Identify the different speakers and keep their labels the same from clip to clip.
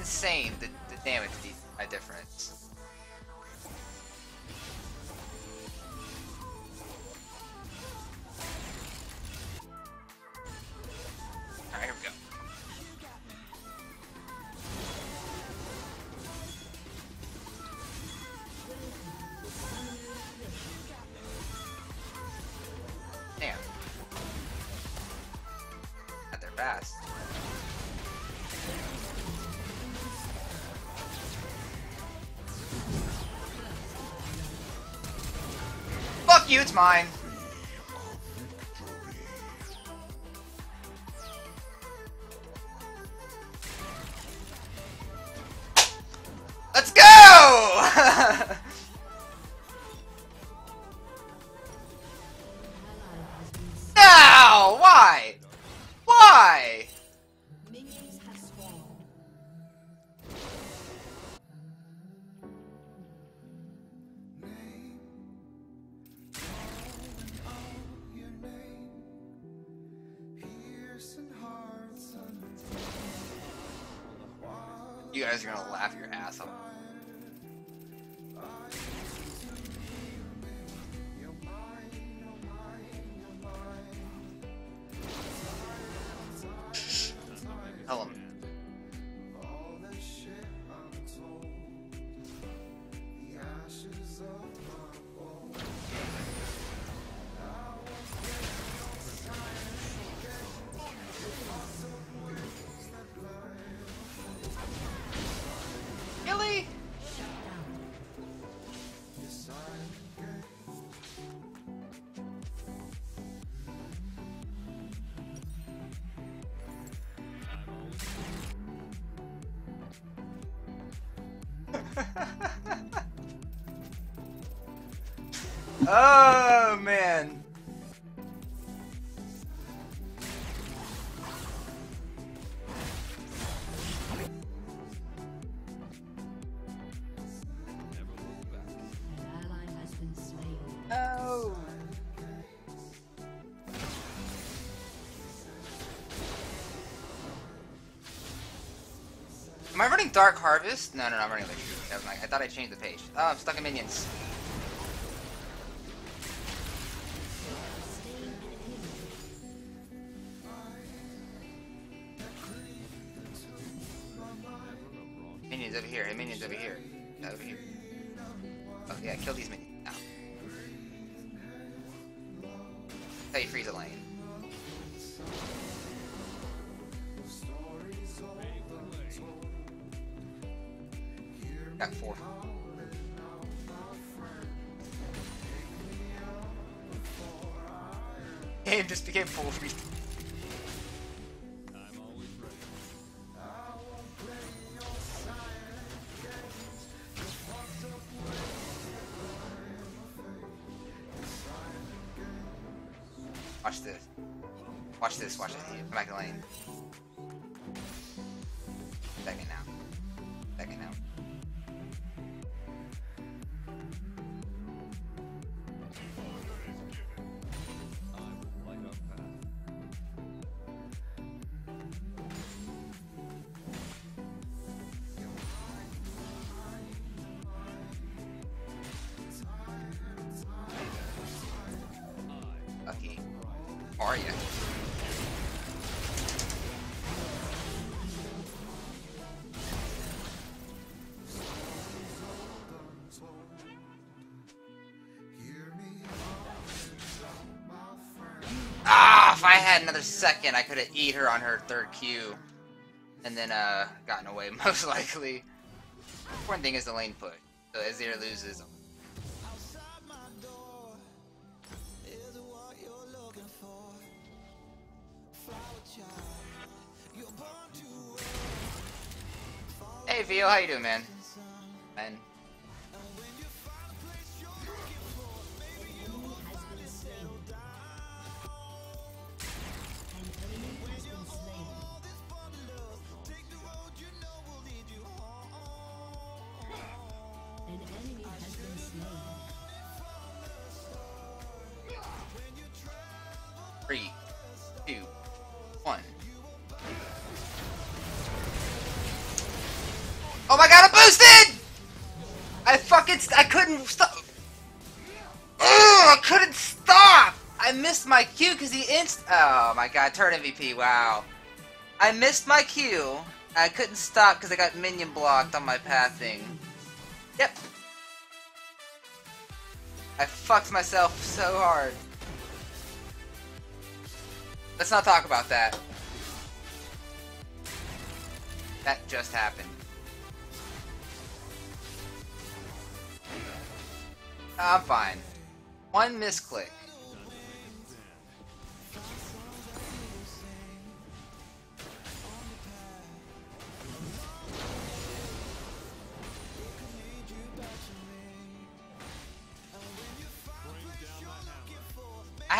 Speaker 1: insane, the, the damage de difference. It's mine. Let's go! Tell. Am I running Dark Harvest? No, no, no, I'm running Elixir. Never mind. I thought I changed the page. Oh, I'm stuck in. Minions Got four. Game just became full freeze. Watch Are you? Ah, if I had another second, I could have eat her on her third Q. And then, uh, gotten away, most likely. Important thing is the lane push. So Azir loses. Hey, how you doing? Man. I missed my Q because he inst. Oh my god, turn MVP. Wow. I missed my Q. I couldn't stop because I got minion blocked on my pathing. Yep. I fucked myself so hard. Let's not talk about that. That just happened. I'm fine. One misclick.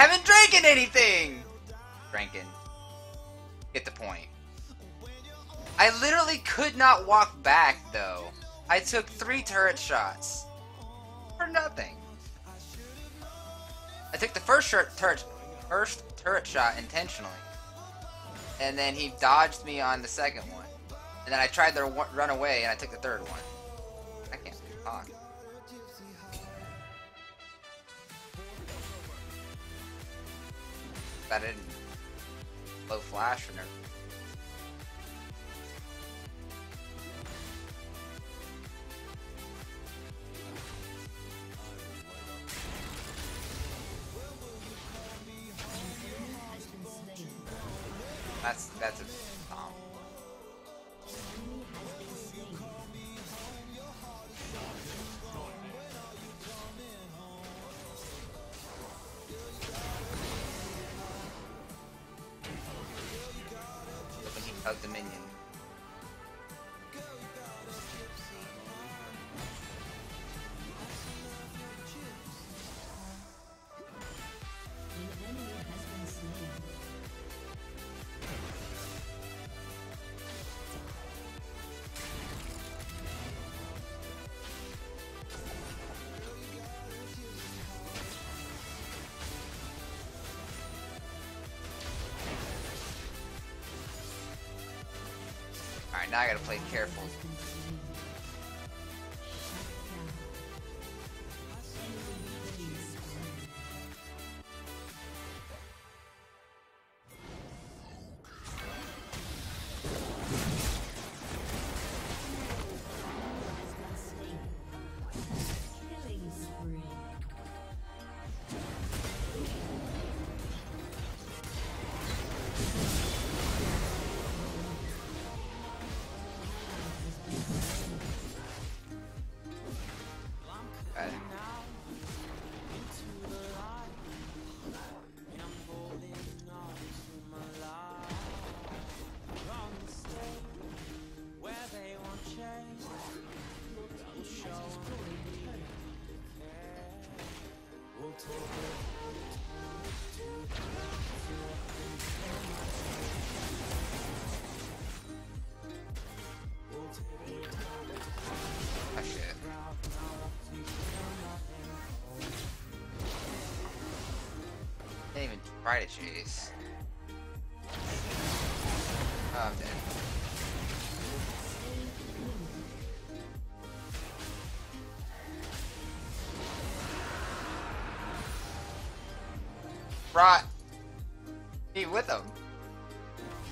Speaker 1: Haven't drinking anything! Drinking. Get the point. I literally could not walk back, though. I took three turret shots. For nothing. I took the first turret, first turret shot intentionally. And then he dodged me on the second one. And then I tried to run away and I took the third one. I can't talk. That didn't blow flash or. That's that's now I gotta play careful. To. Oh, I'm dead. Brought me with him.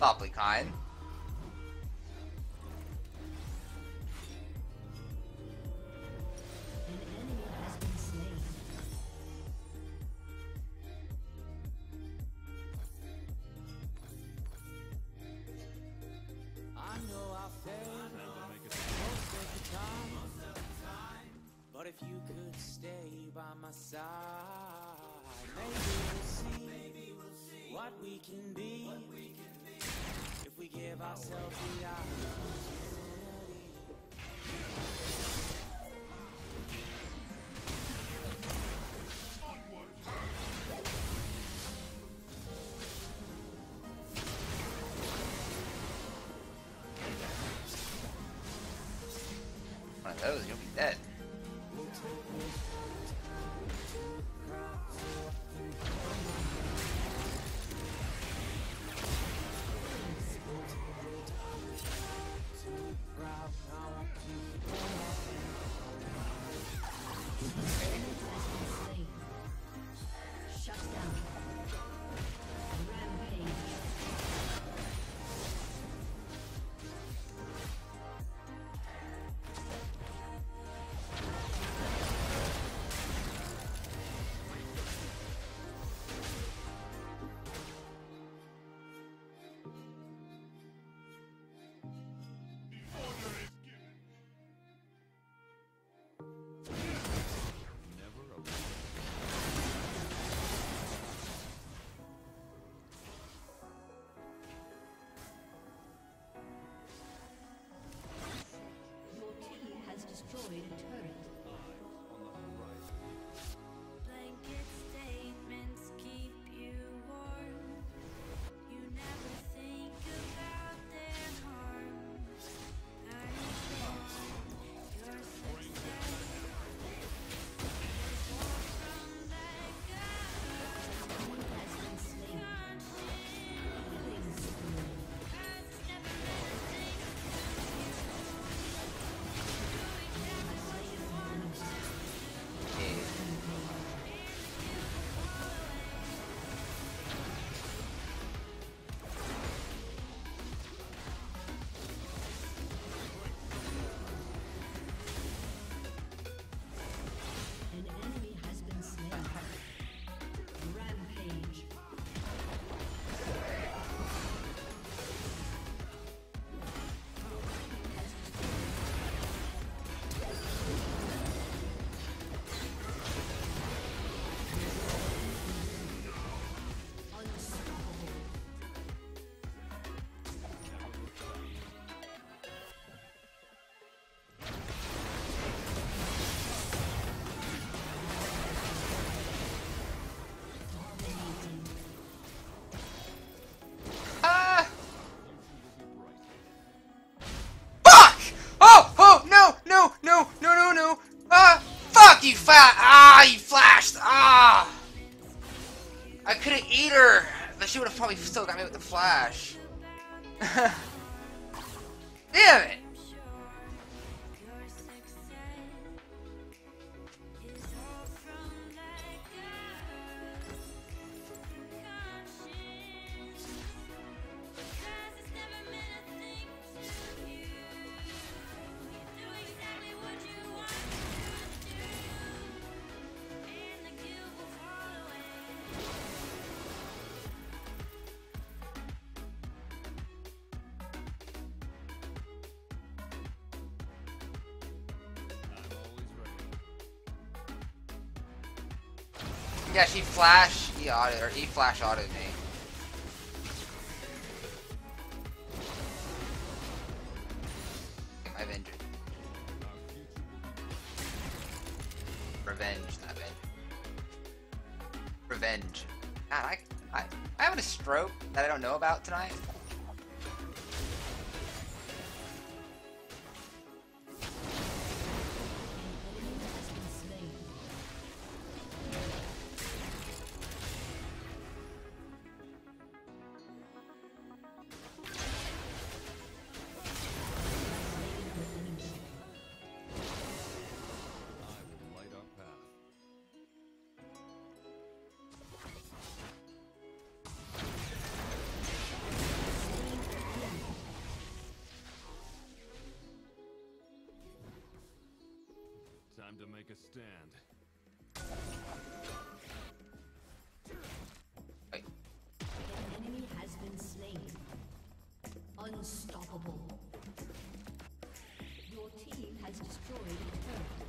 Speaker 1: Awfully kind.
Speaker 2: That
Speaker 3: was you. of it. Yeah, she flash, he audited, or he flash audited me. I've injured. Revenge, not vengeance, Revenge. God, I, I, I having a stroke that I don't know about tonight.
Speaker 4: to make a stand.
Speaker 5: Enemy has been slain. Unstoppable. Your team has destroyed turret.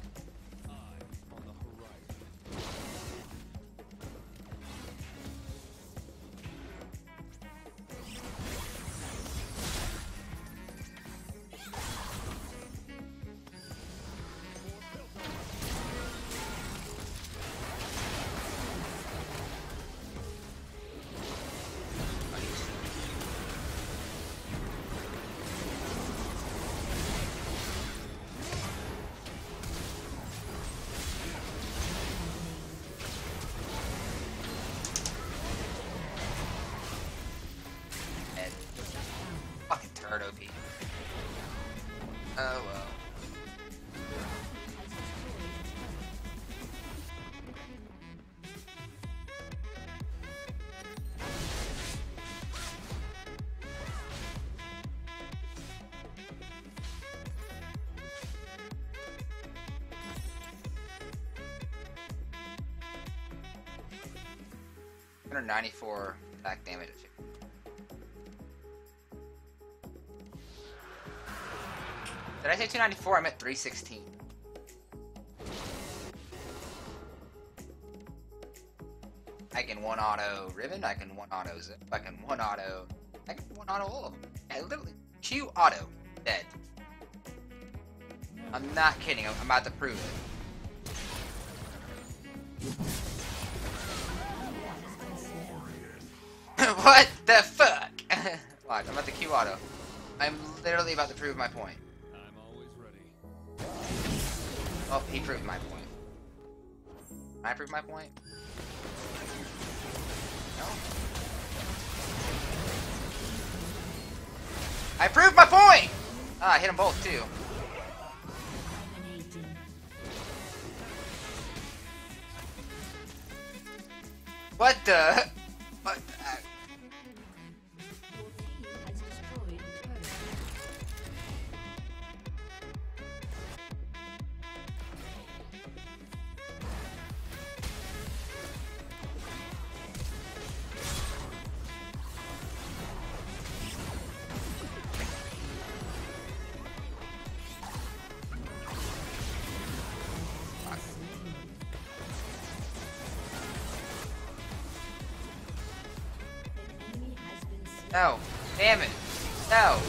Speaker 1: 294 back damage. Did I say 294? I meant 316. I can one auto Riven, I can one auto Zip, I can one auto. I can one auto all of them. I literally. Q auto. Dead. I'm not kidding, I'm about to prove it. What the fuck? Watch, I'm about to Q auto. I'm literally about to prove my point.
Speaker 4: I'm always ready.
Speaker 1: Oh, he proved my point. Can I prove my point? No. I proved my point! Ah, I hit them both too. What the? No. Damn it. No.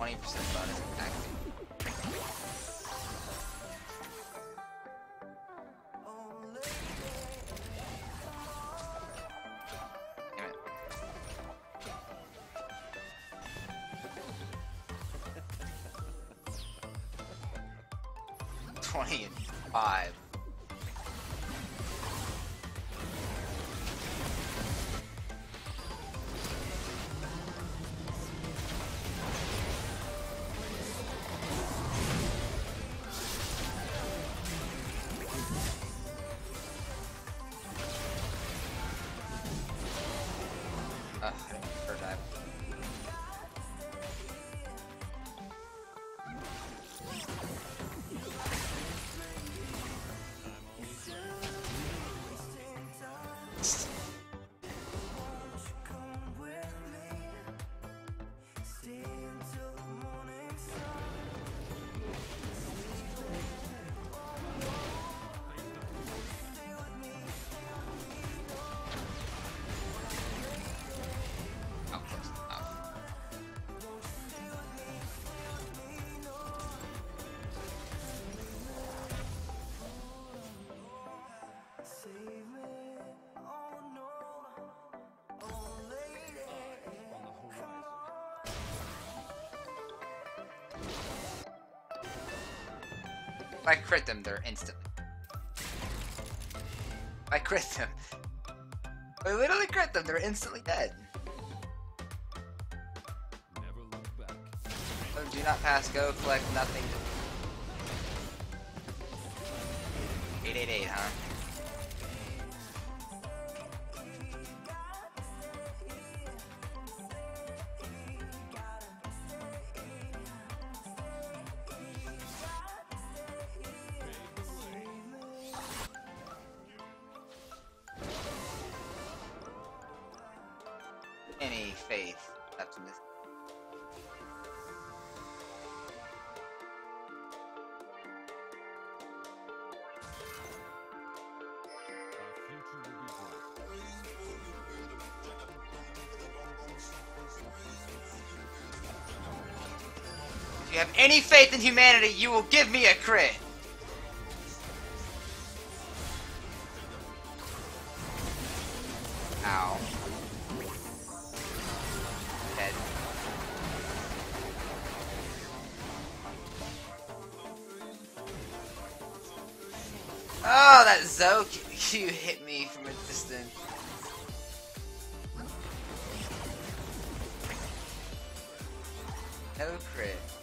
Speaker 1: 20% bonus in acting. I I crit them, they're instantly. I crit them. I literally crit them, they're instantly dead.
Speaker 4: Never look back.
Speaker 1: So do not pass go, collect nothing. 888, huh? Faith
Speaker 4: bright.
Speaker 1: If you have any faith in humanity, you will give me a crit.
Speaker 5: No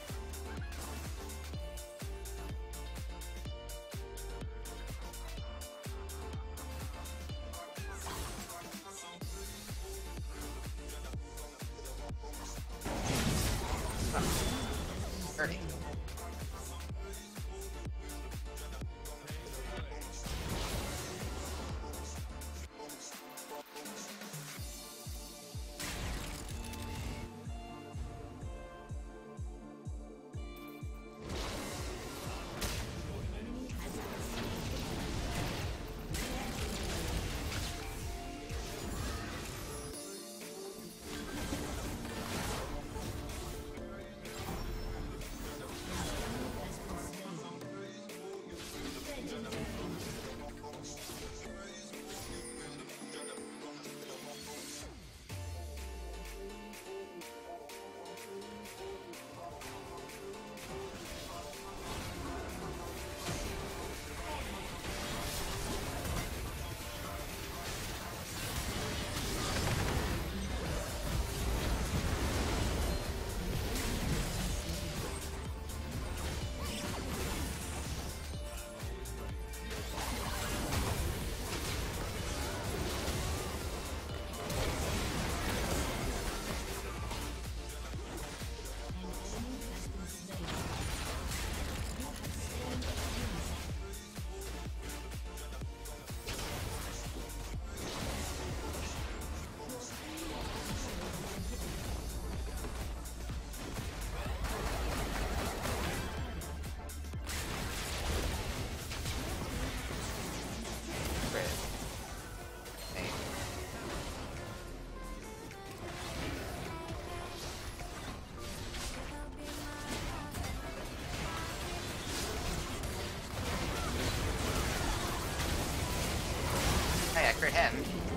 Speaker 5: Hey, I